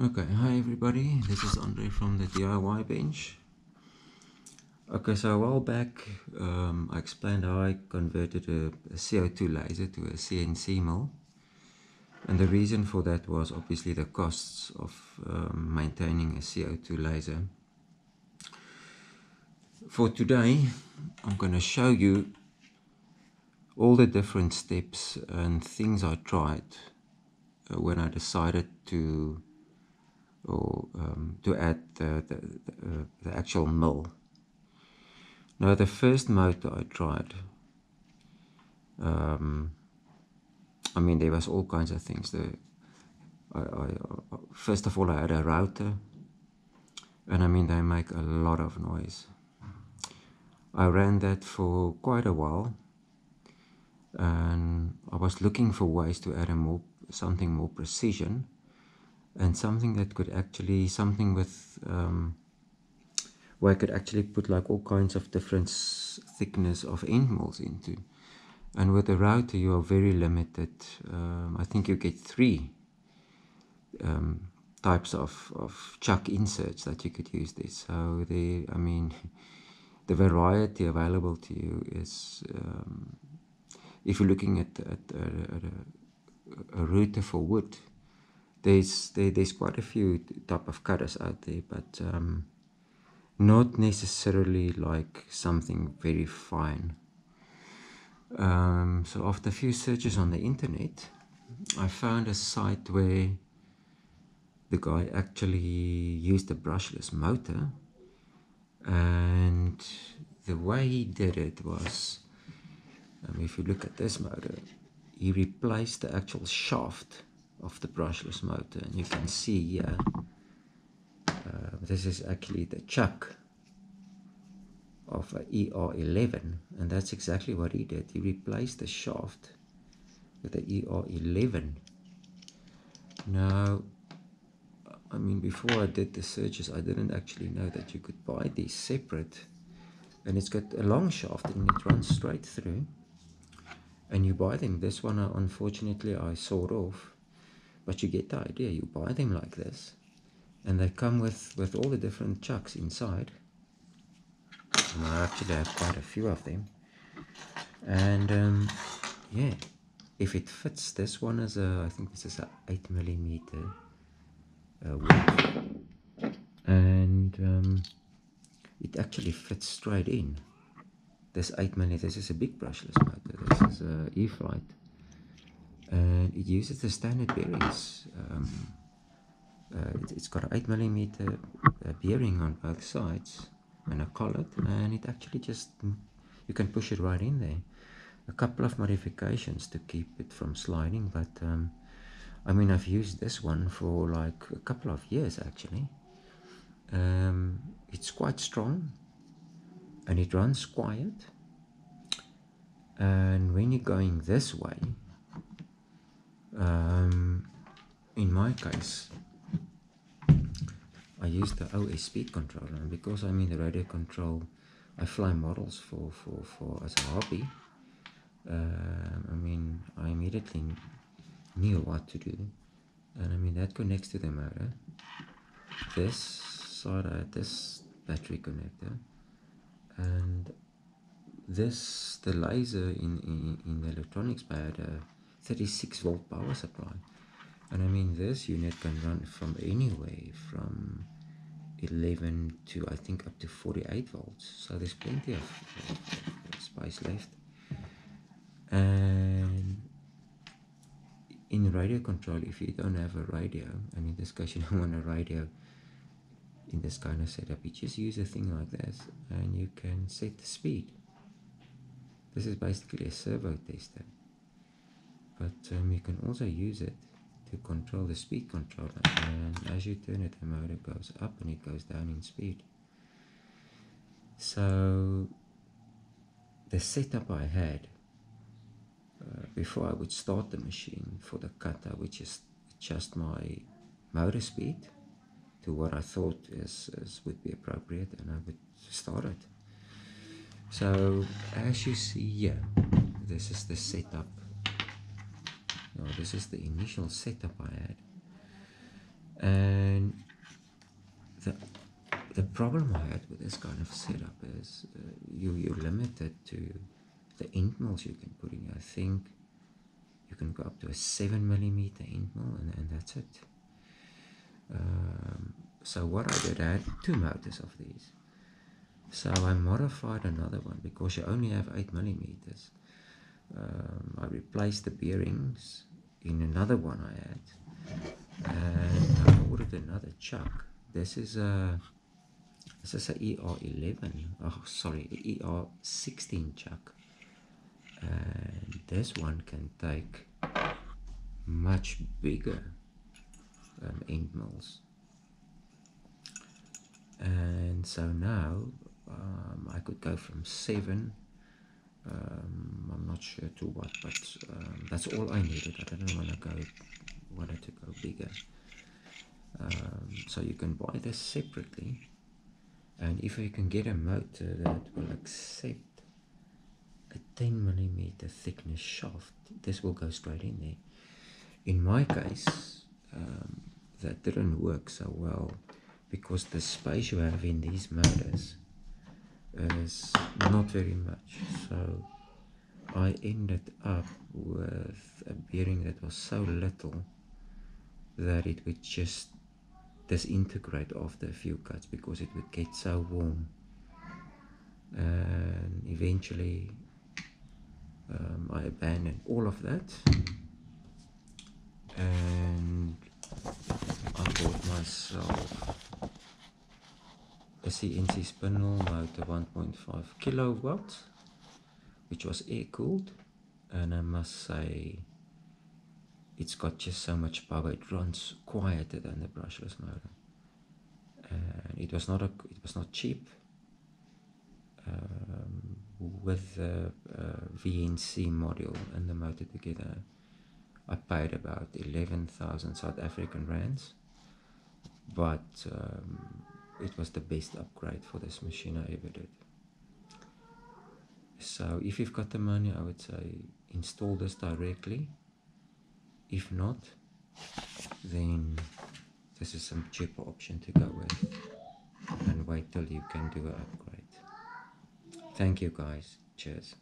Okay, hi everybody, this is Andre from the DIY Bench. Okay, so a while back um, I explained how I converted a, a, CO2 laser to a CNC mill. And the reason for that was obviously the costs of um, maintaining a CO2 laser. For today, I'm going to show you all the different steps and things I tried uh, when I decided to or um, to add the, the, the, the, actual mill. Now the first motor I tried, um, I mean there was all kinds of things. The, I, I, uh, first of all I had a router and I mean they make a lot of noise. I ran that for quite a while and I was looking for ways to add a more something more precision and something that could actually something with um, where I could actually put like all kinds of different thickness of end into. And with a router you are very limited. Um, I think you get three um, types of, of chuck inserts that you could use this so the I mean the variety available to you is um, if you're looking at, at, at a, a router for wood there's there, there's quite a few type of cutters out there, but um, not necessarily like something very fine. Um, so after a few searches on the internet, I found a site where the guy actually used a brushless motor and the way he did it was um, if you look at this motor he replaced the actual shaft of the brushless motor and you can see here uh, this is actually the chuck of a ER11 and that's exactly what he did. He replaced the shaft with the ER11 now I mean before I did the searches I didn't actually know that you could buy these separate and it's got a long shaft and it runs straight through and you buy them. This one uh, unfortunately I sawed off but you get the idea. You buy them like this, and they come with, with all the different chucks inside. And I actually have quite a few of them. And um, yeah, if it fits, this one is a, I think this is a 8 millimeter uh, width. And um, it actually fits straight in. This 8 millimeter, this is a big brushless motor. This is a E-Flite and it uses the standard bearings. Um, uh, it, has got an 8 millimeter uh, bearing on both sides and a collet, and it actually just you can push it right in there. A couple of modifications to keep it from sliding, but um, I mean I've used this one for like a couple of years actually. Um, it's quite strong and it runs quiet. And when you're going this way, um, in my case I use the OS speed controller and because I'm in the radio control I fly models for, for, for as a hobby. Uh, I mean I immediately knew what to do and I mean that connects to the motor. This side I had this battery connector and this the laser in, in, in the electronics uh, 36 volt power supply. And I mean this unit can run from anywhere from 11 to I think up to 48 volts. So there's plenty of, space left. And in radio control if you don't have a radio and in this case you don't want a radio in this kind of setup you just use a thing like this and you can set the speed. This is basically a servo tester but um, you can also use it to control the speed controller and as you turn it the motor goes up and it goes down in speed. So the setup I had uh, before I would start the machine for the cutter which is just my motor speed to what I thought is, is would be appropriate and I would start it. So as you see here this is the setup now this is the initial setup I had And the the problem I had with this kind of setup is uh, you you're limited to the end mills you can put in. I think you can go up to a seven millimeter end mill, and, and that's it. Um, so what I did, I had two motors of these. So I modified another one because you only have 8 millimeters. Um, I replaced the bearings in another one I had. And I ordered another chuck. This is a this is a ER11. Oh, sorry, ER16 chuck. And this one can take much bigger um, end mills and so now um, I could go from 7 um, I'm not sure to what but um, that's all I needed. I didn't want to go wanted to go bigger. Um, so you can buy this separately and if you can get a motor that will accept a 10 millimeter thickness shaft this will go straight in there. In my case um, that didn't work so well because the space you have in these motors is not very much. So I ended up with a bearing that was so little that it would just disintegrate after a few cuts because it would get so warm. And eventually um, I abandoned all of that and I bought myself CNC spindle motor 1.5 kilowatts which was air cooled. And I must say it's got just so much power it runs quieter than the brushless motor. And it was not a it was not cheap um, with the uh, VNC module and the motor together. I paid about 11,000 South African rands but um, it was the best upgrade for this machine I ever did. So if you've got the money I would say install this directly. If not then this is some cheaper option to go with. And wait till you can do an upgrade. Thank you guys. Cheers